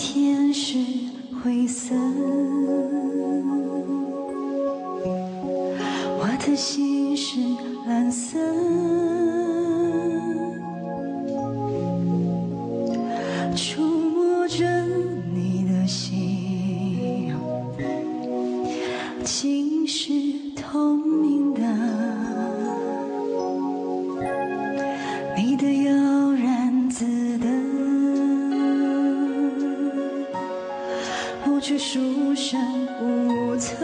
天是灰色。我的心是蓝色。触摸着你的心竟是透明。却束手无策。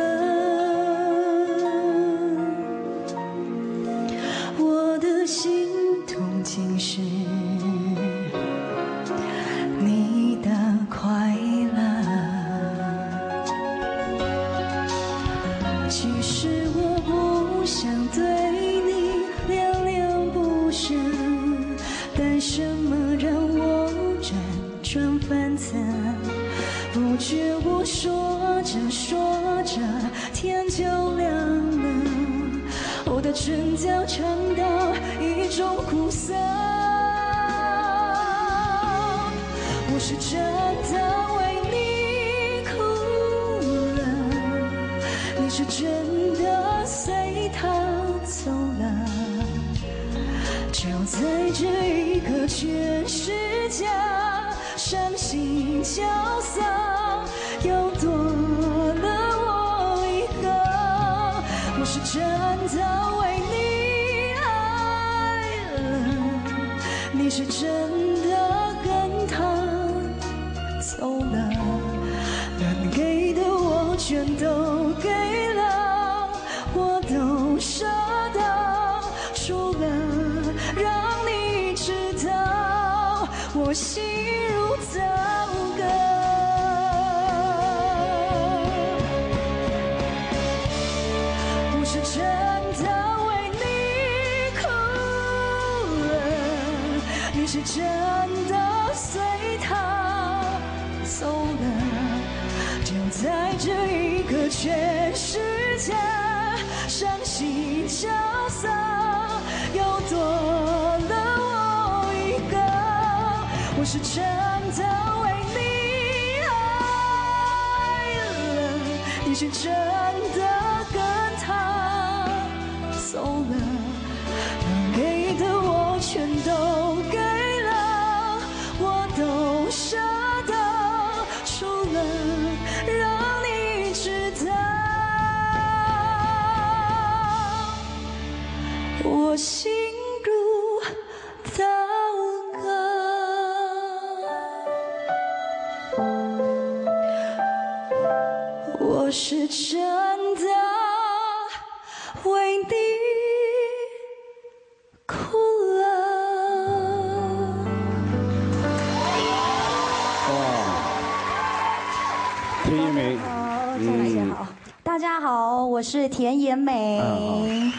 我的心痛竟是你的快乐。其实我说着说着天就亮了，我的唇角尝到一种苦涩。我是真的为你哭了，你是真的随他走了。就在这一刻，全世界伤心角色又多了我一个。我是真的为你爱了，你是真的跟他走了，能给的我全都给了，我都舍得，除了让你知道我心我是真的为你哭了，你是真的随他走了。就在这一刻，全世界伤心角色又多了我一个。我是真的为你爱了，你是真我是真的为你哭了。哇田野美，好，大家好，大家好，我是田野美。嗯